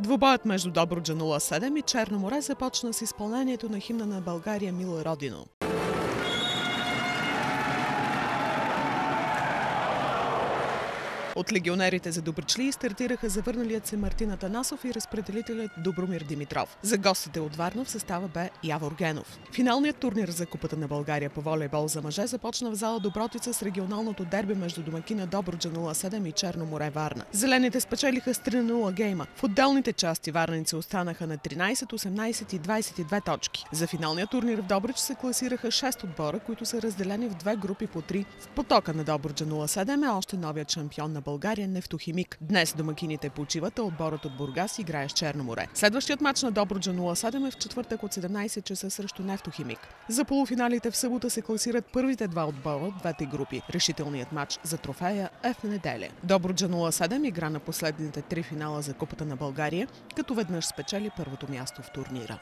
Двобоят между Добруджа 07 и Черно море започна с изпълнението на химна на България Мила Родино. От легионерите за Добричли стартираха завърналият се Мартин Атанасов и разпределителят Добромир Димитров. За гостите от Варна в състава бе Явор Генов. Финалният турнир за Купата на България по волейбол за мъже започна в зала Добротица с регионалното дерби между домакина Добруджа 07 и Черно море Варна. Зелените спечелиха с 3-0 гейма. В отделните части варници останаха на 13, 18 и 22 точки. За финалния турнир в Добрич се класираха 6 отбора, които са разделени в две групи по 3. В потока на Добруджа 07 е още новият шампион на България Нефтохимик. Днес домакините почиват, а отборът от Бургас играе с Черно море. Следващият матч на Добруджа 07 е в четвъртък от 17 часа срещу Нефтохимик. За полуфиналите в събота се класират първите два отбора от двете групи. Решителният матч за трофея е в неделя. Добруджа 07 игра на последните три финала за Купата на България, като веднъж спечели първото място в турнира.